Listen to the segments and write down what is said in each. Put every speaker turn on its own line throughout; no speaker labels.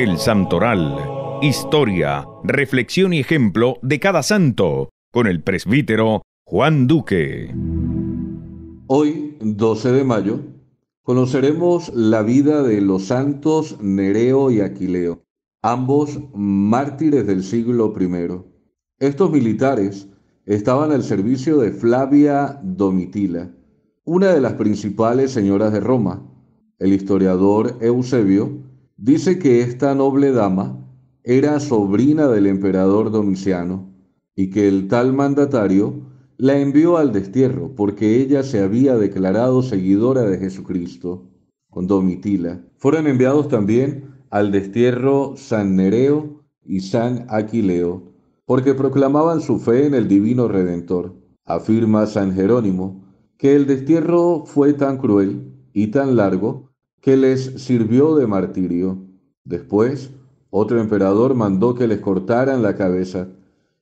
El Santoral. Historia, reflexión y ejemplo de cada santo. Con el presbítero Juan Duque.
Hoy, 12 de mayo, conoceremos la vida de los santos Nereo y Aquileo, ambos mártires del siglo I. Estos militares estaban al servicio de Flavia Domitila, una de las principales señoras de Roma. El historiador Eusebio dice que esta noble dama era sobrina del emperador Domiciano y que el tal mandatario la envió al destierro porque ella se había declarado seguidora de Jesucristo con Domitila. Fueron enviados también al destierro San Nereo y San Aquileo porque proclamaban su fe en el divino Redentor. Afirma San Jerónimo que el destierro fue tan cruel y tan largo que les sirvió de martirio. Después, otro emperador mandó que les cortaran la cabeza,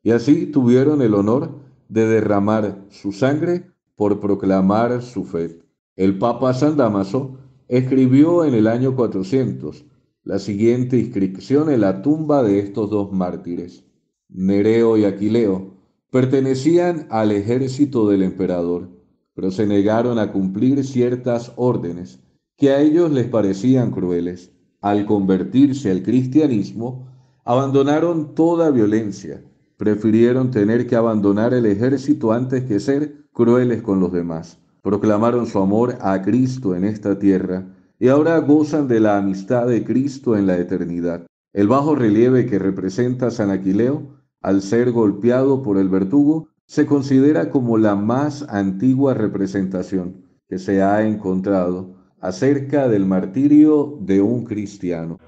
y así tuvieron el honor de derramar su sangre por proclamar su fe. El Papa San Damaso escribió en el año 400 la siguiente inscripción en la tumba de estos dos mártires. Nereo y Aquileo pertenecían al ejército del emperador, pero se negaron a cumplir ciertas órdenes que a ellos les parecían crueles. Al convertirse al cristianismo, abandonaron toda violencia, prefirieron tener que abandonar el ejército antes que ser crueles con los demás. Proclamaron su amor a Cristo en esta tierra y ahora gozan de la amistad de Cristo en la eternidad. El bajo relieve que representa San Aquileo, al ser golpeado por el verdugo, se considera como la más antigua representación que se ha encontrado acerca del martirio de un cristiano.